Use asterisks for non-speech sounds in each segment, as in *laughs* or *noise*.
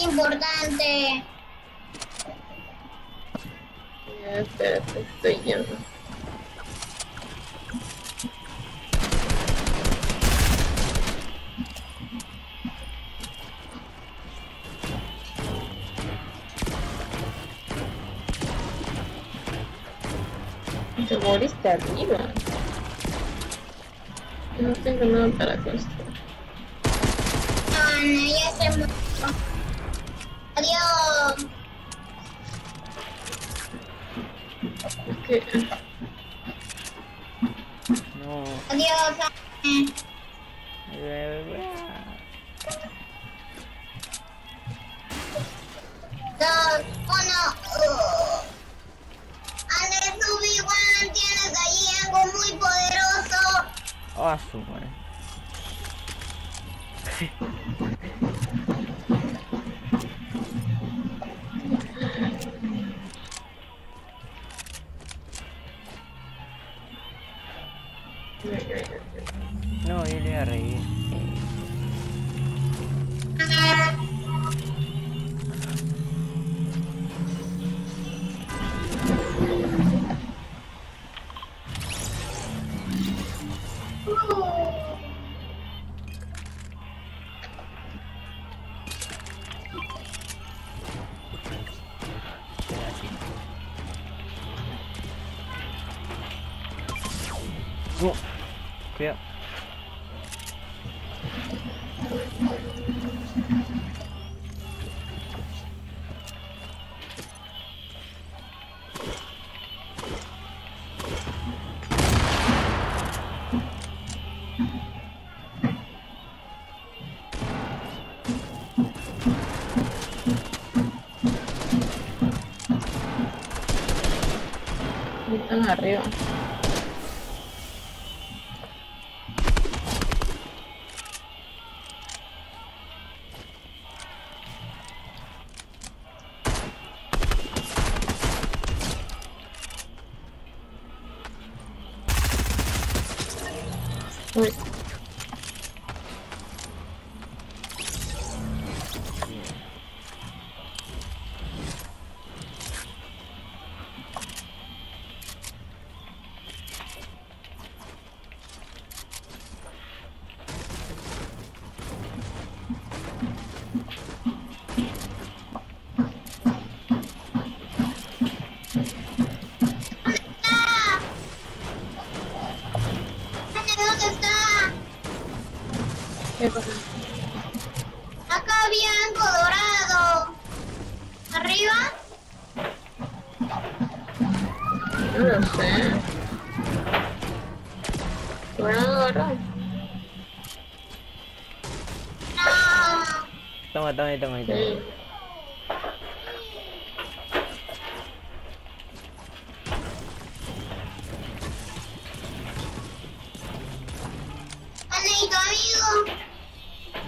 muy importante. Ya, espérate, estoy yendo. Te moriste arriba. No tengo nada para construir. Anne, ya se que No. Adiós. Dos, uno. Subí, Juan, tienes ahí algo muy poderoso. Ah, su madre. *laughs* arriba. Uy, Acá algo dorado. ¿Arriba? No lo sé. Bueno, ahora. No. Toma, toma, toma, toma. Sí.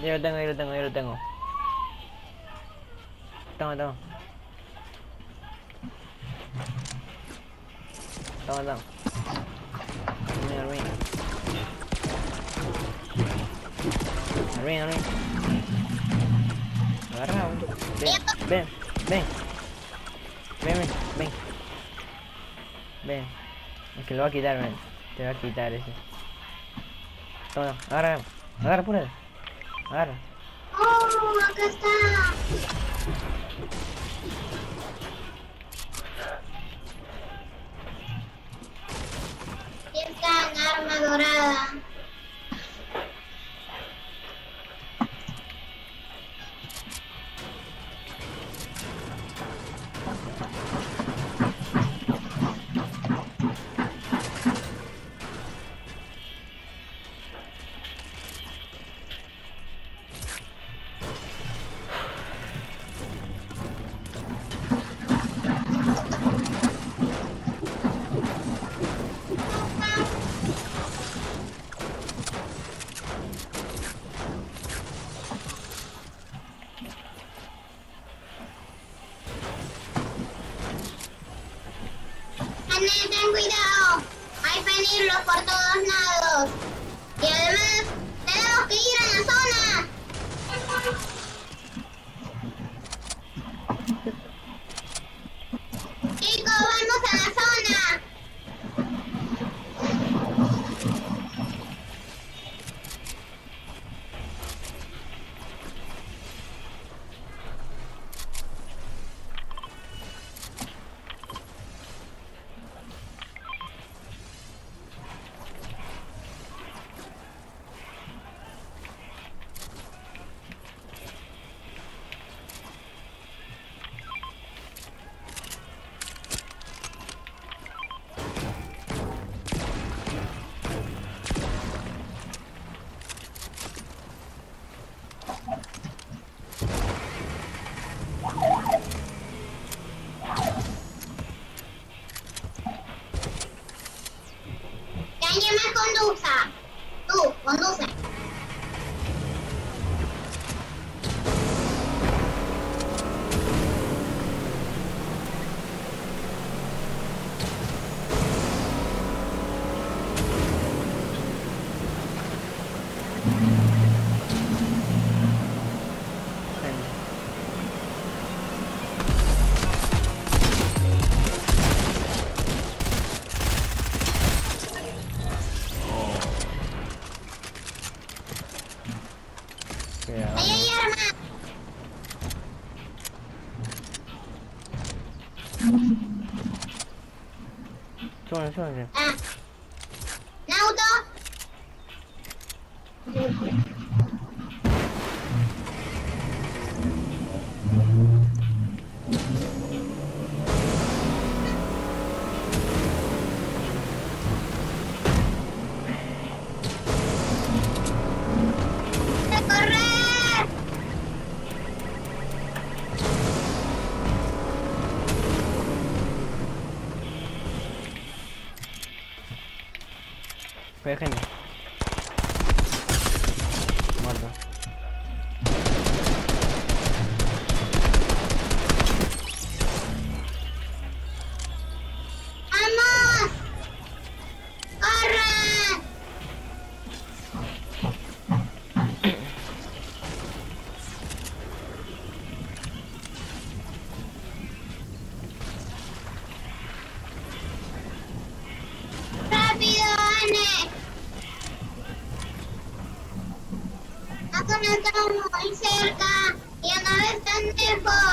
Yo lo tengo, yo lo tengo, yo lo tengo. Toma, toma. Toma, toma. Armin, Armin. Armin, Armin. Agarra Ven, ven, ven. Ven, ven, ven. Ven. Es que lo va a quitar, ven. Te va a quitar ese. Toma, agarra. Agarra, apúrate. Agarra. Oh, acá está. Nasıl oynayayım? muy cerca y a no vez tan lejos.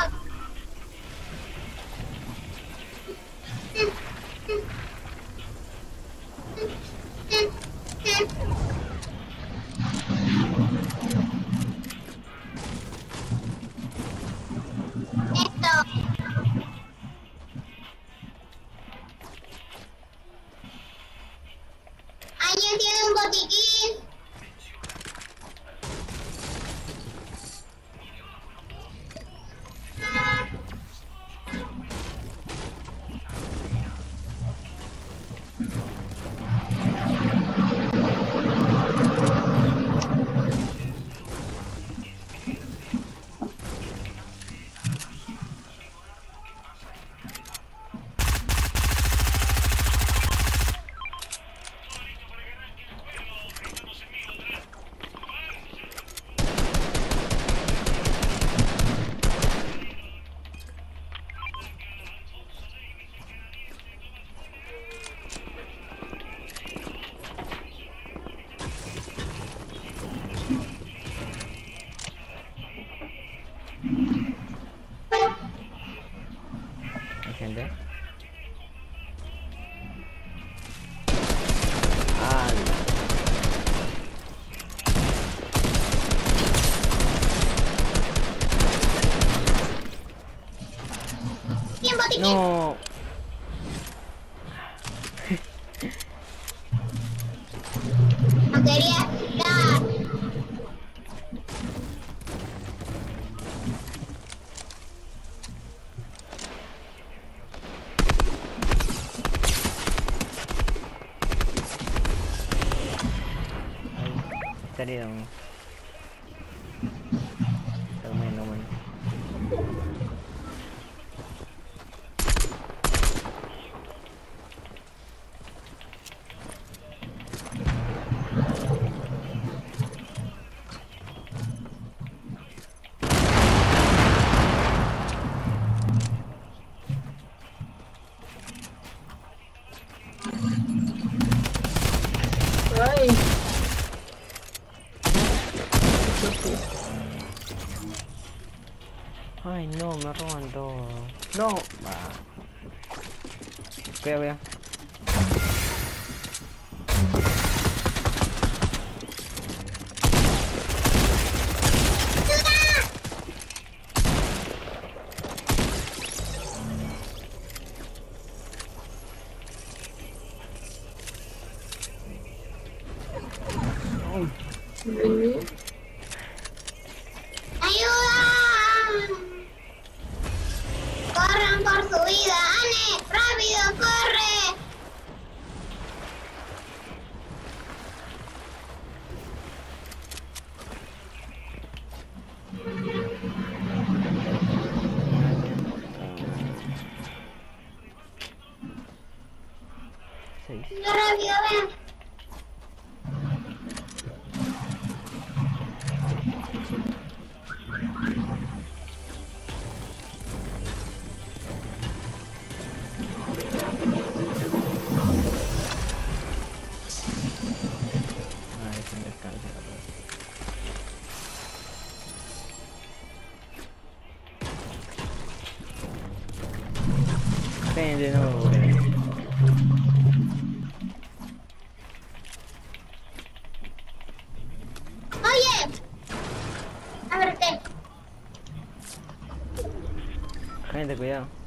No. *laughs* No quería estar. No, man. Failure. 6. 되고요.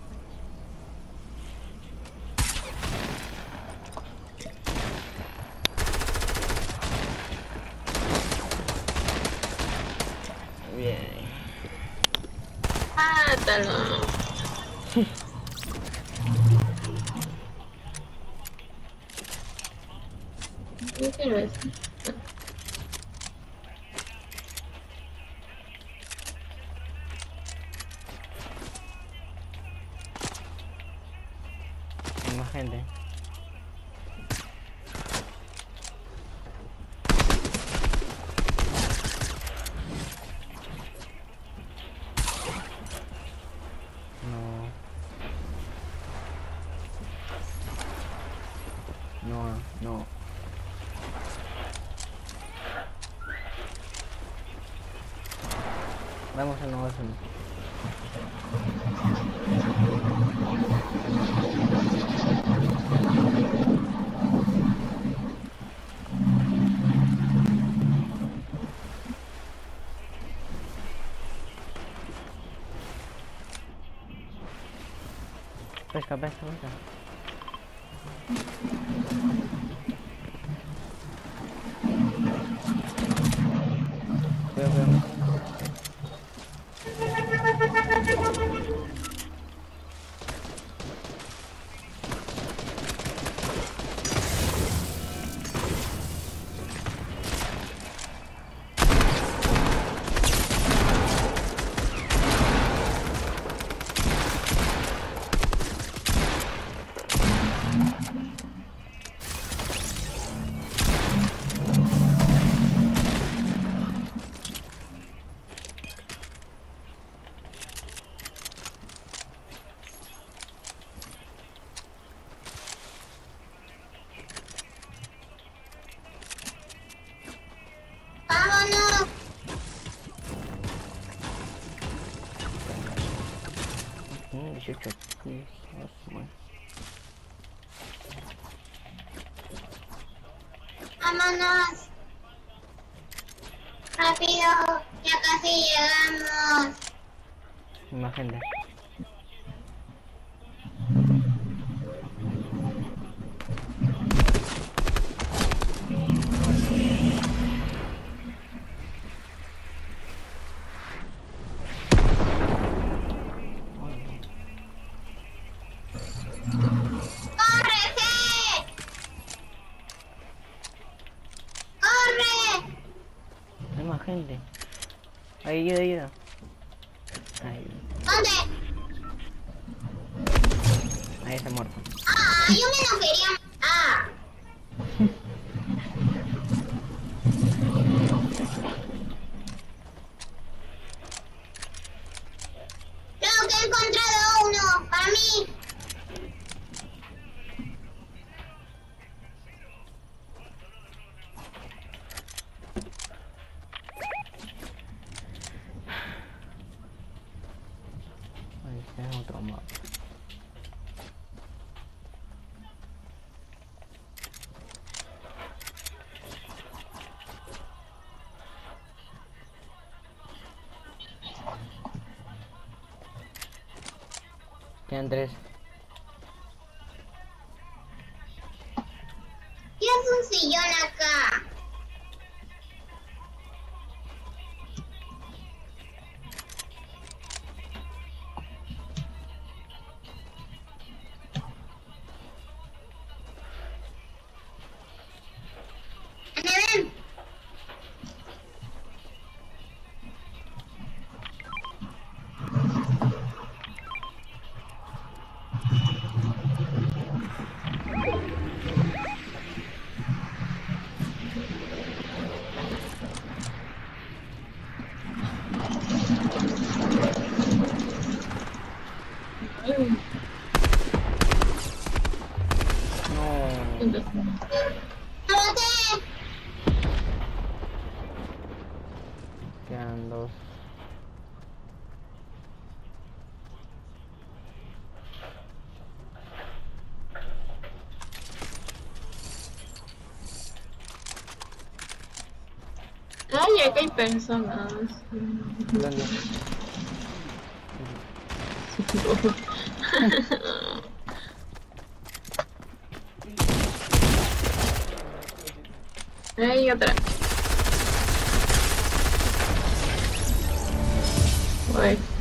No. No, no. Vamos a nuevo asunto. cabeça não lugar. Yo ¡Vámonos! ¡Rápido! ¡Ya casi llegamos! Imagen de Yeah. ay. Quedan cheguei pensa, mas. Ei, outra. Oi.